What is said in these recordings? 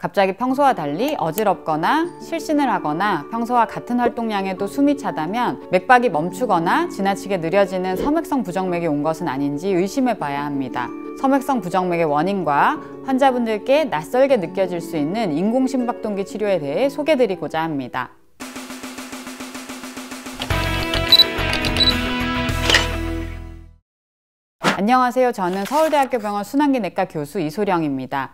갑자기 평소와 달리 어지럽거나 실신을 하거나 평소와 같은 활동량에도 숨이 차다면 맥박이 멈추거나 지나치게 느려지는 섬액성 부정맥이 온 것은 아닌지 의심해 봐야 합니다. 섬액성 부정맥의 원인과 환자분들께 낯설게 느껴질 수 있는 인공심박동기 치료에 대해 소개드리고자 합니다. 안녕하세요. 저는 서울대학교 병원 순환기 내과 교수 이소령입니다.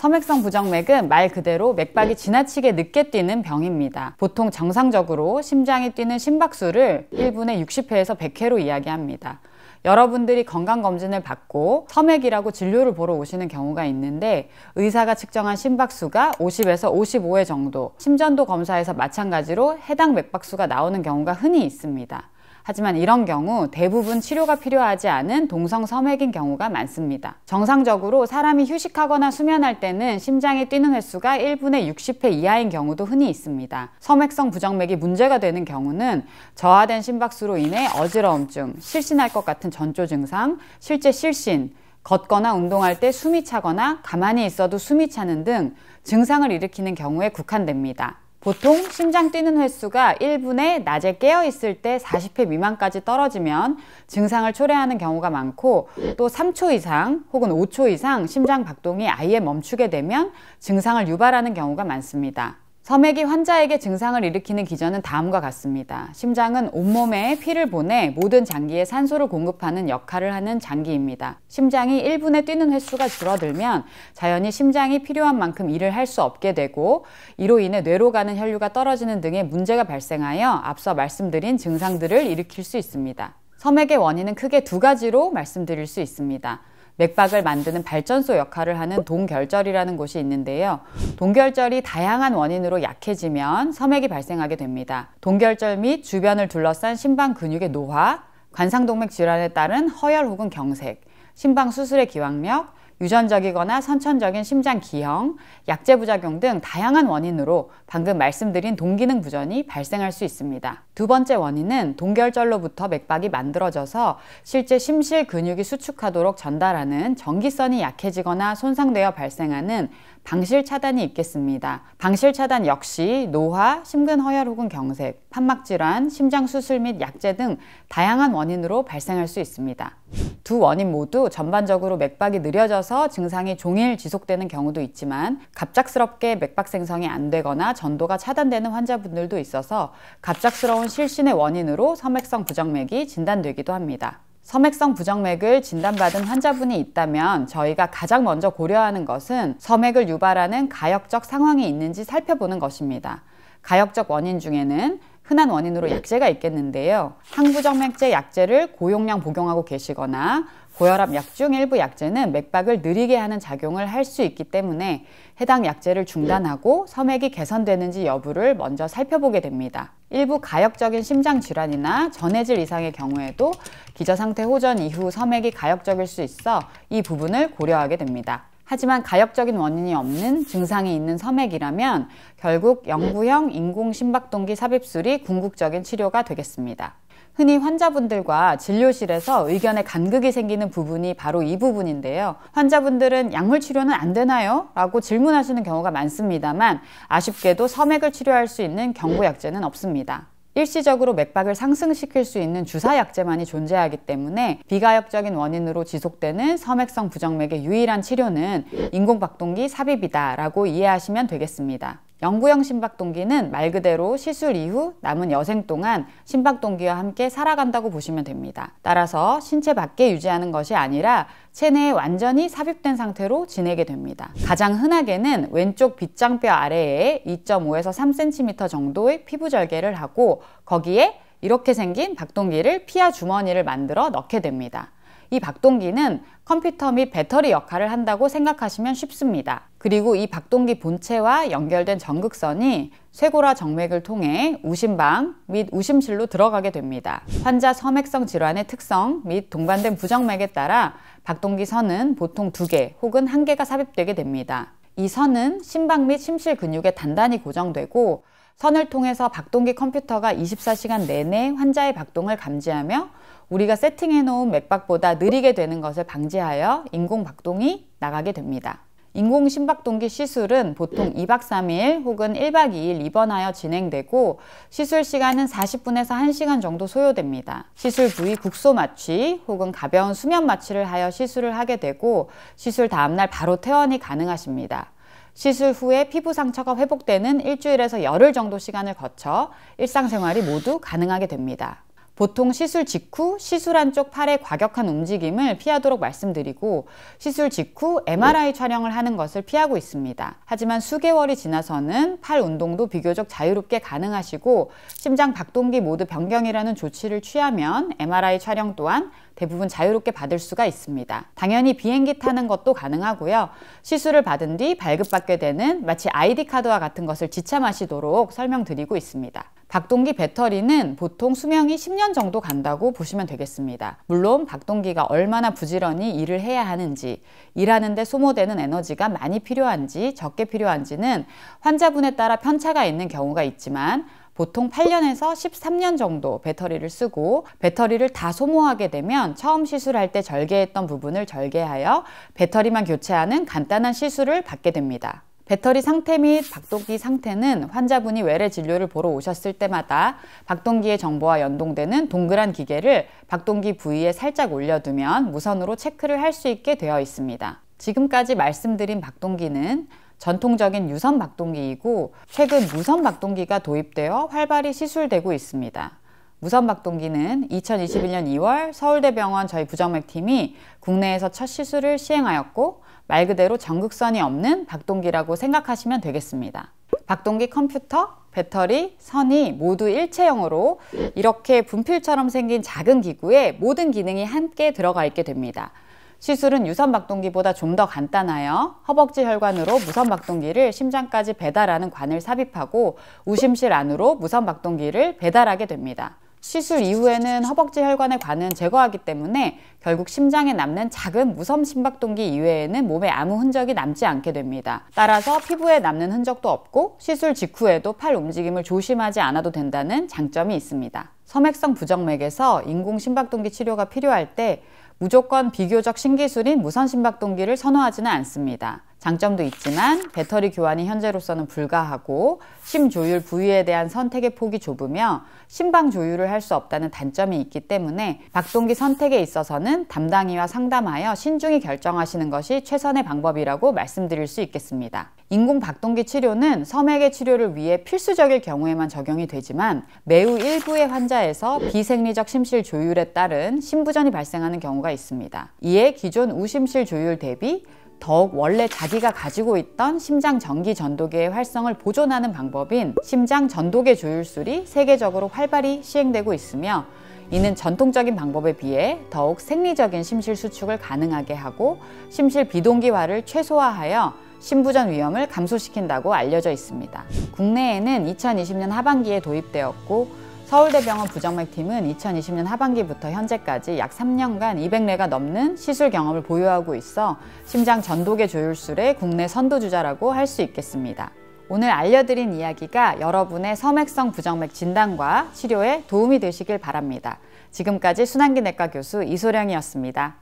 섬액성 부정맥은 말 그대로 맥박이 지나치게 늦게 뛰는 병입니다. 보통 정상적으로 심장이 뛰는 심박수를 1분에 60회에서 100회로 이야기합니다. 여러분들이 건강검진을 받고 섬액이라고 진료를 보러 오시는 경우가 있는데 의사가 측정한 심박수가 50에서 55회 정도, 심전도 검사에서 마찬가지로 해당 맥박수가 나오는 경우가 흔히 있습니다. 하지만 이런 경우 대부분 치료가 필요하지 않은 동성섬액인 경우가 많습니다. 정상적으로 사람이 휴식하거나 수면할 때는 심장이 뛰는 횟수가 1분에 60회 이하인 경우도 흔히 있습니다. 섬액성 부정맥이 문제가 되는 경우는 저하된 심박수로 인해 어지러움증, 실신할 것 같은 전조 증상, 실제 실신, 걷거나 운동할 때 숨이 차거나 가만히 있어도 숨이 차는 등 증상을 일으키는 경우에 국한됩니다. 보통 심장 뛰는 횟수가 1분에 낮에 깨어 있을 때 40회 미만까지 떨어지면 증상을 초래하는 경우가 많고 또 3초 이상 혹은 5초 이상 심장 박동이 아예 멈추게 되면 증상을 유발하는 경우가 많습니다. 섬액이 환자에게 증상을 일으키는 기전은 다음과 같습니다. 심장은 온몸에 피를 보내 모든 장기에 산소를 공급하는 역할을 하는 장기입니다. 심장이 1분에 뛰는 횟수가 줄어들면 자연히 심장이 필요한 만큼 일을 할 수 없게 되고 이로 인해 뇌로 가는 혈류가 떨어지는 등의 문제가 발생하여 앞서 말씀드린 증상들을 일으킬 수 있습니다. 섬액의 원인은 크게 두 가지로 말씀드릴 수 있습니다. 맥박을 만드는 발전소 역할을 하는 동결절이라는 곳이 있는데요. 동결절이 다양한 원인으로 약해지면 섬액이 발생하게 됩니다. 동결절 및 주변을 둘러싼 심방 근육의 노화, 관상동맥 질환에 따른 허열 혹은 경색, 심방 수술의 기왕력, 유전적이거나 선천적인 심장 기형, 약제 부작용 등 다양한 원인으로 방금 말씀드린 동기능 부전이 발생할 수 있습니다. 두 번째 원인은 동결절로부터 맥박이 만들어져서 실제 심실 근육이 수축하도록 전달하는 전기선이 약해지거나 손상되어 발생하는 방실 차단이 있겠습니다. 방실 차단 역시 노화, 심근 허혈 혹은 경색, 판막 질환, 심장 수술 및 약제 등 다양한 원인으로 발생할 수 있습니다. 두 원인 모두 전반적으로 맥박이 느려져서 증상이 종일 지속되는 경우도 있지만 갑작스럽게 맥박 생성이 안 되거나 전도가 차단되는 환자분들도 있어서 갑작스러운 실신의 원인으로 섬액성 부정맥이 진단되기도 합니다. 섬액성 부정맥을 진단받은 환자분이 있다면 저희가 가장 먼저 고려하는 것은 섬액을 유발하는 가역적 상황이 있는지 살펴보는 것입니다. 가역적 원인 중에는 흔한 원인으로 약제가 있겠는데요. 항부정맥제 약제를 고용량 복용하고 계시거나 고혈압 약 중 일부 약제는 맥박을 느리게 하는 작용을 할 수 있기 때문에 해당 약제를 중단하고 섬액이 개선되는지 여부를 먼저 살펴보게 됩니다. 일부 가역적인 심장 질환이나 전해질 이상의 경우에도 기저 상태 호전 이후 섬액이 가역적일 수 있어 이 부분을 고려하게 됩니다. 하지만 가역적인 원인이 없는 증상이 있는 섬액이라면 결국 영구형 인공심박동기 삽입술이 궁극적인 치료가 되겠습니다. 흔히 환자분들과 진료실에서 의견의 간극이 생기는 부분이 바로 이 부분인데요. 환자분들은 약물 치료는 안 되나요? 라고 질문하시는 경우가 많습니다만 아쉽게도 섬액을 치료할 수 있는 경구약제는 없습니다. 일시적으로 맥박을 상승시킬 수 있는 주사약제만이 존재하기 때문에 비가역적인 원인으로 지속되는 섬액성 부정맥의 유일한 치료는 인공박동기 삽입이다라고 이해하시면 되겠습니다. 영구형 심박동기는 말 그대로 시술 이후 남은 여생 동안 심박동기와 함께 살아간다고 보시면 됩니다. 따라서 신체 밖에 유지하는 것이 아니라 체내에 완전히 삽입된 상태로 지내게 됩니다. 가장 흔하게는 왼쪽 빗장뼈 아래에 2.5에서 3cm 정도의 피부 절개를 하고 거기에 이렇게 생긴 박동기를 피하 주머니를 만들어 넣게 됩니다. 이 박동기는 컴퓨터 및 배터리 역할을 한다고 생각하시면 쉽습니다. 그리고 이 박동기 본체와 연결된 전극선이 쇄골화 정맥을 통해 우심방 및 우심실로 들어가게 됩니다. 환자 섬액성 질환의 특성 및 동반된 부정맥에 따라 박동기 선은 보통 두 개 혹은 한 개가 삽입되게 됩니다. 이 선은 심박 및 심실 근육에 단단히 고정되고 선을 통해서 박동기 컴퓨터가 24시간 내내 환자의 박동을 감지하며 우리가 세팅해 놓은 맥박보다 느리게 되는 것을 방지하여 인공 박동이 나가게 됩니다. 인공 심박동기 시술은 보통 2박 3일 혹은 1박 2일 입원하여 진행되고 시술 시간은 40분에서 1시간 정도 소요됩니다. 시술 부위 국소 마취 혹은 가벼운 수면 마취를 하여 시술을 하게 되고 시술 다음날 바로 퇴원이 가능하십니다. 시술 후에 피부 상처가 회복되는 일주일에서 열흘 정도 시간을 거쳐 일상생활이 모두 가능하게 됩니다. 보통 시술 직후 시술한 쪽 팔의 과격한 움직임을 피하도록 말씀드리고 시술 직후 MRI 촬영을 하는 것을 피하고 있습니다. 하지만 수개월이 지나서는 팔 운동도 비교적 자유롭게 가능하시고 심장 박동기 모드 변경이라는 조치를 취하면 MRI 촬영 또한 대부분 자유롭게 받을 수가 있습니다. 당연히 비행기 타는 것도 가능하고요. 시술을 받은 뒤 발급받게 되는 마치 아이디 카드와 같은 것을 지참하시도록 설명드리고 있습니다. 박동기 배터리는 보통 수명이 10년 정도 간다고 보시면 되겠습니다. 물론 박동기가 얼마나 부지런히 일을 해야 하는지, 일하는데 소모되는 에너지가 많이 필요한지 적게 필요한지는 환자분에 따라 편차가 있는 경우가 있지만 보통 8년에서 13년 정도 배터리를 쓰고 배터리를 다 소모하게 되면 처음 시술할 때 절개했던 부분을 절개하여 배터리만 교체하는 간단한 시술을 받게 됩니다. 배터리 상태 및 박동기 상태는 환자분이 외래 진료를 보러 오셨을 때마다 박동기의 정보와 연동되는 동그란 기계를 박동기 부위에 살짝 올려두면 무선으로 체크를 할 수 있게 되어 있습니다. 지금까지 말씀드린 박동기는 전통적인 유선 박동기이고 최근 무선 박동기가 도입되어 활발히 시술되고 있습니다. 무선 박동기는 2021년 2월 서울대병원 저희 부정맥팀이 국내에서 첫 시술을 시행하였고 말 그대로 전극선이 없는 박동기라고 생각하시면 되겠습니다. 박동기 컴퓨터, 배터리, 선이 모두 일체형으로 이렇게 분필처럼 생긴 작은 기구에 모든 기능이 함께 들어가 있게 됩니다. 시술은 유선 박동기보다 좀 더 간단하여 허벅지 혈관으로 무선 박동기를 심장까지 배달하는 관을 삽입하고 우심실 안으로 무선 박동기를 배달하게 됩니다. 시술 이후에는 허벅지 혈관의 관은 제거하기 때문에 결국 심장에 남는 작은 무선 심박동기 이외에는 몸에 아무 흔적이 남지 않게 됩니다. 따라서 피부에 남는 흔적도 없고 시술 직후에도 팔 움직임을 조심하지 않아도 된다는 장점이 있습니다. 섬액성 부정맥에서 인공 심박동기 치료가 필요할 때 무조건 비교적 신기술인 무선 심박동기를 선호하지는 않습니다. 장점도 있지만 배터리 교환이 현재로서는 불가하고 심 조율 부위에 대한 선택의 폭이 좁으며 심방 조율을 할 수 없다는 단점이 있기 때문에 박동기 선택에 있어서는 담당이와 상담하여 신중히 결정하시는 것이 최선의 방법이라고 말씀드릴 수 있겠습니다. 인공 박동기 치료는 섬액의 치료를 위해 필수적일 경우에만 적용이 되지만 매우 일부의 환자에서 비생리적 심실 조율에 따른 심부전이 발생하는 경우가 있습니다. 이에 기존 우심실 조율 대비 더욱 원래 자기가 가지고 있던 심장 전기 전도계의 활성을 보존하는 방법인 심장 전도계 조율술이 세계적으로 활발히 시행되고 있으며 이는 전통적인 방법에 비해 더욱 생리적인 심실 수축을 가능하게 하고 심실 비동기화를 최소화하여 심부전 위험을 감소시킨다고 알려져 있습니다. 국내에는 2020년 하반기에 도입되었고 서울대병원 부정맥팀은 2020년 하반기부터 현재까지 약 3년간 200레가 넘는 시술 경험을 보유하고 있어 심장 전독의 조율술의 국내 선두주자라고 할 수 있겠습니다. 오늘 알려드린 이야기가 여러분의 섬액성 부정맥 진단과 치료에 도움이 되시길 바랍니다. 지금까지 순환기 내과 교수 이소령이었습니다.